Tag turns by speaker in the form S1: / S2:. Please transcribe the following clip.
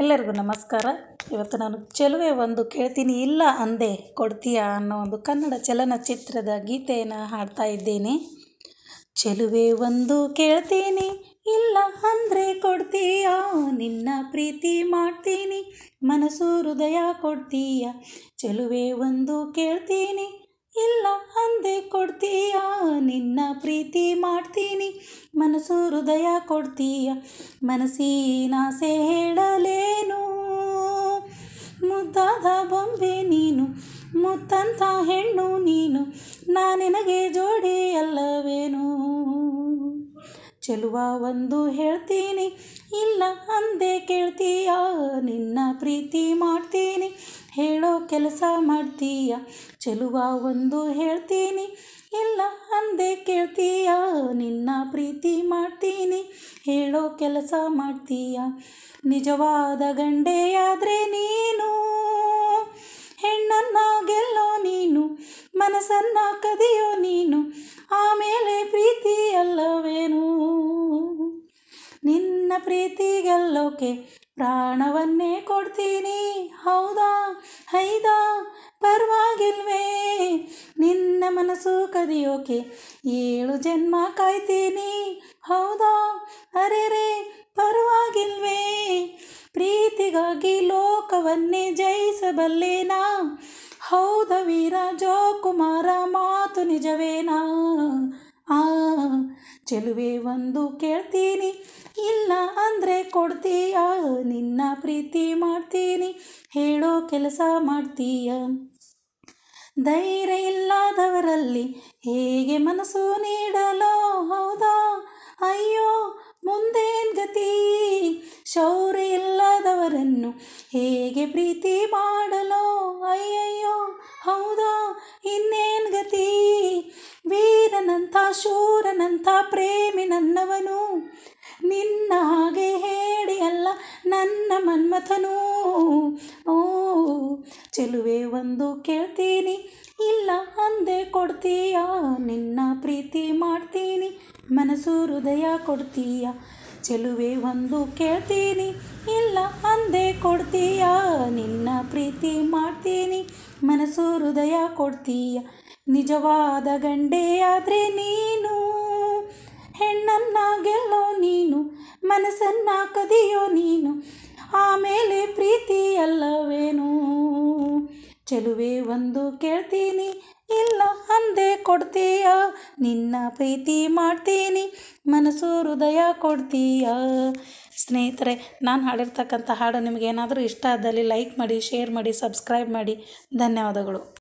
S1: ಎಲ್ಲರಿಗೂ ನಮಸ್ಕಾರ. ಇವತ್ತು ನಾನು ಚೆಲುವೆ ಒಂದು ಕೇಳ್ತೀನಿ, ಇಲ್ಲ ಅಂದೆ ಕೊಡ್ತೀಯಾ ಅನ್ನೋ ಒಂದು ಕನ್ನಡ ಚಲನಚಿತ್ರದ ಗೀತೆಯನ್ನು ಹಾಡ್ತಾ ಇದ್ದೇನೆ. ಚೆಲುವೆ ಒಂದು ಕೇಳ್ತೀನಿ, ಇಲ್ಲ ಅಂದರೆ ಕೊಡ್ತೀಯಾ? ನಿನ್ನ ಪ್ರೀತಿ ಮಾಡ್ತೀನಿ, ಮನಸ್ಸು ಹೃದಯ ಕೊಡ್ತೀಯ? ಚೆಲುವೆ ಒಂದು ಕೇಳ್ತೀನಿ, ಇಲ್ಲ ಅಂದೆ ಕೊಡ್ತೀಯಾ? ನಿನ್ನ ಪ್ರೀತಿ ಮಾಡ್ತೀನಿ ಮನಸ್ಸು ಹೃದಯ ಕೊಡ್ತೀಯ. ಮನಸ್ಸಿನಾಸೆ ಹೇಳಲೇನು? ಮುದ್ದಾದ ಬೊಂಬೆ ನೀನು, ಮುತ್ತಂತ ಹೆಣ್ಣು ನೀನು ನಾನಿನಗೆ ಜೋಡಿ ಅಲ್ಲವೇನು? ಚೆಲುವ ಒಂದು ಹೇಳ್ತೀನಿ, ಇಲ್ಲ ಅಂದೆ ಕೇಳ್ತೀಯ, ನಿನ್ನ ಪ್ರೀತಿ ಮಾಡ್ತೀನಿ, ಹೇಳೋ ಕೆಲಸ ಮಾಡ್ತೀಯ. ಚೆಲುವ ಒಂದು ಹೇಳ್ತೀನಿ ಇಲ್ಲ ಅಂದೆ ಕೇಳ್ತೀಯ? ನಿನ್ನ ಪ್ರೀತಿ ಮಾಡ್ತೀನಿ. ಹೇಳೋ ಕೆಲಸ ಮಾಡ್ತೀಯ? ನಿಜವಾದ ಗಂಡೆಯಾದರೆ ನೀನು. ಹೆಣ್ಣನ್ನ ಗೆಲ್ಲೋ ನೀನು. ಮನಸ್ಸನ್ನು ಕದಿಯೋ ನೀನು. ಆಮೇಲೆ ಪ್ರೀತಿ ಅಲ್ಲವೇನು? ನಿನ್ನ ಪ್ರೀತಿ ಗೆಲ್ಲೋಕೆ ಪ್ರಾಣವನ್ನೇ ಕೊಡ್ತೀನಿ. ಹೌದಾ? ಹೈದಾ? ಪರವಾಗಿಲ್ವೇ? ನಿನ್ನ ಮನಸ್ಸು ಕದಿಯೋಕೆ ಏಳು ಜನ್ಮ ಕಾಯ್ತೀನಿ. ಹೌದಾ? ಅರೆರೆ ಪರವಾಗಿಲ್ವೇ? ಪ್ರೀತಿಗಾಗಿ ಲೋಕವನ್ನೇ ಜಯಿಸಬಲ್ಲೇನಾ? ಹೌದ ವೀರ ಜೋಕುಮಾರ, ಮಾತು ನಿಜವೇನಾ? ಆ, ಚೆಲುವೆ ಒಂದು ಕೇಳ್ತೀನಿ. ಇಲ್ಲ ಅಂದರೆ ಕೊಡ್ತೀಯ? ನಿನ್ನ ಪ್ರೀತಿ ಮಾಡ್ತೀನಿ. ಹೇಳೋ ಕೆಲಸ ಮಾಡ್ತೀಯ? ಧೈರ್ಯ ಇಲ್ಲದವರಲ್ಲಿ ಹೇಗೆ ಮನಸ್ಸು ನೀಡಲೋ? ಹೌದಾ? ಅಯ್ಯೋ, ಮುಂದೇನ್ ಗತಿ? ಶೌರ್ಯ ಇಲ್ಲದವರನ್ನು ಹೇಗೆ ಪ್ರೀತಿ ಮಾಡಲೋ? ಅಯ್ಯಯ್ಯೋ, ಹೌದಾ? ಇನ್ನೇನು ಗತಿ? ವೀರನಂಥ, ಶೂರನಂಥ ಪ್ರೇಮಿ ನನ್ನವನು ನಿನ್ನ ಹಾಗೆ ಒಂದು ಕೇಳ್ತೀನಿ. ಇಲ್ಲ ಅಂದೆ ಕೊಡ್ತೀಯ? ನಿನ್ನ ಪ್ರೀತಿ ಮಾಡ್ತೀನಿ. ಮನಸ್ಸು ಹೃದಯ ಕೊಡ್ತೀಯ? ಚೆಲುವೆ ಒಂದು ಕೇಳ್ತೀನಿ. ಇಲ್ಲ ಅಂದೆ ಕೊಡ್ತೀಯ? ನಿನ್ನ ಪ್ರೀತಿ ಮಾಡ್ತೀನಿ. ಮನಸ್ಸು ಹೃದಯ ಕೊಡ್ತೀಯ? ನಿಜವಾದ ಗಂಡೆಯಾದರೆ ನೀನು? ಹೆಣ್ಣನ್ನ ಗೆಲ್ಲೋ ನೀನು? ಮನಸ್ಸನ್ನು ಕದಿಯೋ ನೀನು? ಆಮೇಲೆ ಪ್ರೀತಿ ಅಲ್ಲವೇನು? ಚೆಲುವೆ ಒಂದು ಕೇಳ್ತೀನಿ, ಇಲ್ಲ ಅಂದೆ ಕೊಡ್ತೀಯ? ನಿನ್ನ ಪ್ರೀತಿ ಮಾಡ್ತೀನಿ, ಮನಸ್ಸು ಹೃದಯ ಕೊಡ್ತೀಯ? ಸ್ನೇಹಿತರೆ, ನಾನು ಹಾಡಿರ್ತಕ್ಕಂಥ ಹಾಡು ನಿಮಗೇನಾದರೂ ಇಷ್ಟ ಆದಲ್ಲಿ ಲೈಕ್ ಮಾಡಿ ಶೇರ್ ಮಾಡಿ ಸಬ್ಸ್ಕ್ರೈಬ್ ಮಾಡಿ. ಧನ್ಯವಾದಗಳು.